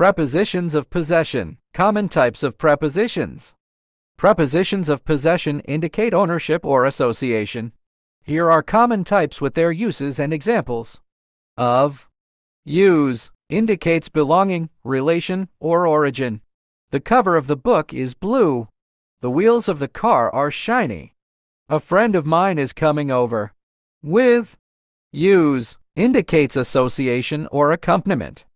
Prepositions of possession. Common types of prepositions. Prepositions of possession indicate ownership or association. Here are common types with their uses and examples. Of. Use indicates belonging, relation, or origin. The cover of the book is blue. The wheels of the car are shiny. A friend of mine is coming over. With. Use indicates association or accompaniment.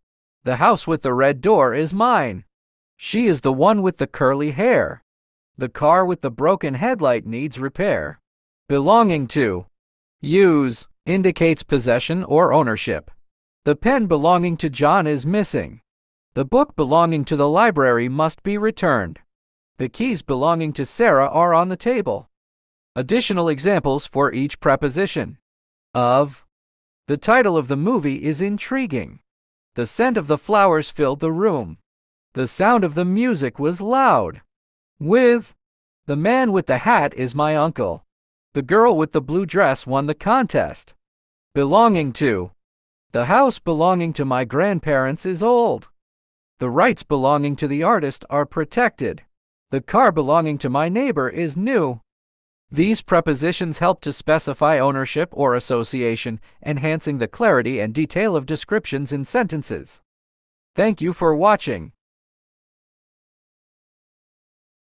The house with the red door is mine. She is the one with the curly hair. The car with the broken headlight needs repair. Belonging to. Use indicates possession or ownership. The pen belonging to John is missing. The book belonging to the library must be returned. The keys belonging to Sarah are on the table. Additional examples for each preposition. Of. The title of the movie is intriguing. The scent of the flowers filled the room. The sound of the music was loud. With. The man with the hat is my uncle. The girl with the blue dress won the contest. Belonging to. The house belonging to my grandparents is old. The rights belonging to the artist are protected. The car belonging to my neighbor is new. These prepositions help to specify ownership or association, enhancing the clarity and detail of descriptions in sentences. Thank you for watching.